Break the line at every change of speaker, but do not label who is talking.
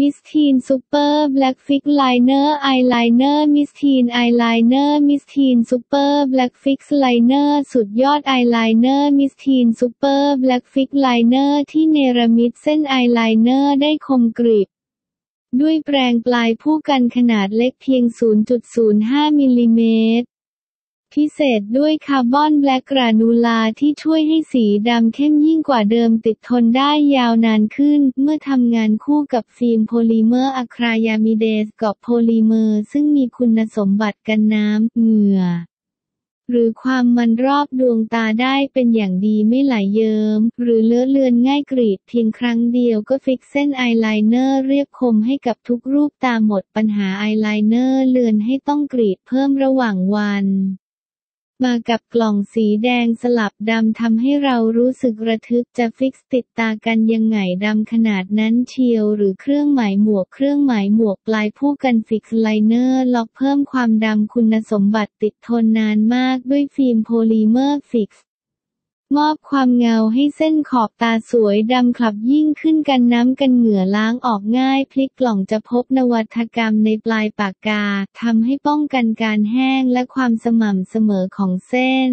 Mistine Super Black Fixed Liner อายไลเนอร์ Mistine อายไลเนอร์ Mistine Super Black Fixed Liner สุดยอดอายไลเนอร์ Mistine Super Black Fixed Liner ที่เนรมิตเส้นอายไลเนอร์ได้คมกริบด้วยแปรงปลายพู่กันขนาดเล็กเพียง 0.05 มิลลิเมตร พิเศษด้วย carbon black granular ที่ช่วยให้สีดำเข้มยิ่งกว่าเดิมติดทนได้ยาวนานขึ้น เมื่อทำงานคู่กับฟิล์มโพลิเมอร์ acrylamides copolymer ซึ่งมีคุณสมบัติกันน้ำ เหงื่อหรือความมันรอบดวงตาได้เป็นอย่างดีไม่ไหลเยิ้มหรือเลอะเลือนง่ายกรีดเพียงครั้งเดียวก็ fix เส้นอายไลเนอร์เรียบคมให้กับทุกรูปตาหมดปัญหาอายไลเนอร์เลือนให้ต้องกรีดเพิ่มระหว่างวัน มากับกล่องสีแดงสลับดำทำให้เรารู้สึกระทึกจะ fix ติดตากันยังไงดำขนาดนั้นเชียวหรือเครื่องหมายหมวกเครื่องหมายหมวกปลายพู่กัน Fixed Liner ล็อกเพิ่มความดำคุณสมบัติติดทนนานมากด้วยฟิล์มโพลีเมอร์ fix มอบความเงาให้เส้นขอบตาสวยดำขลับยิ่งขึ้นกันน้ำกันเหงื่อล้างออกง่าย พลิกกล่องจะพบนวัตกรรมในปลายปากกาทำให้ป้องกันการแห้งและความสม่ำเสมอของเส้น